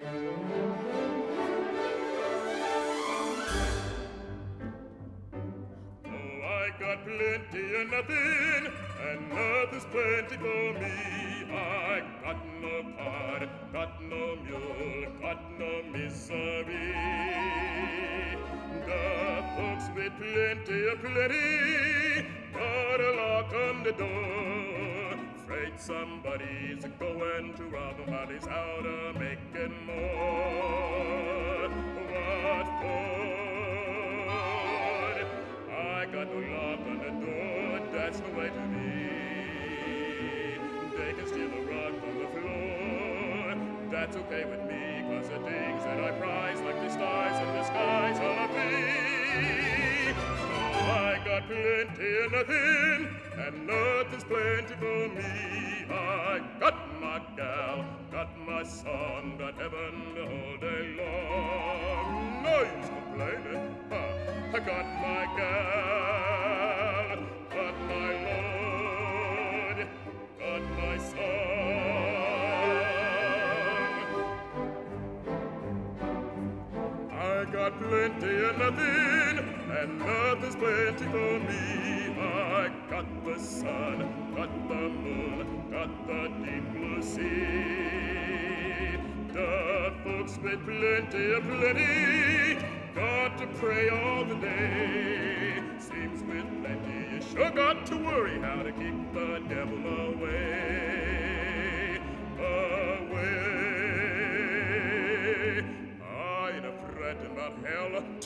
Oh, I got plenty and nothing, and nothing's plenty for me. I got no car, got no mule, got no misery. The folks with plenty of plenty got a lock on the door. Somebody's going to rob them while he's out of making more. What for? I got no lock on the door, that's the way to be. They can steal a rug from the floor, that's okay with me, cause the things that I prize, plenty and nothing, and nothing's plenty for me. I got plenty and nothing, and nothing's plenty for me. I got the sun, got the moon, got the deep blue sea. The folks with plenty of plenty got to pray all the day. Seems with plenty, you sure got to worry how to keep the devil away.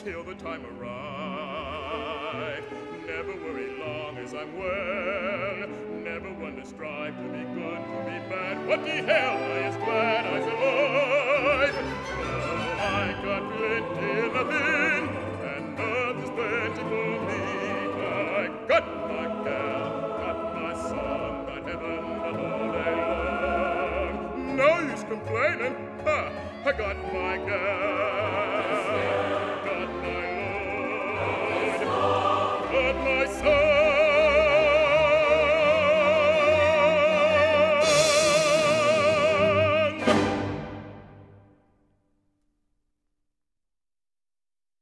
Till the time arrive. Never worry long as I'm well. Never one to strive to be good, to be bad. What the hell? I is glad I's alive. Oh, I got plenty of nothing, and nothing's plenty for me. I got my gal, got my son, got heaven and all day long. No use complaining. Ha! I got my gal.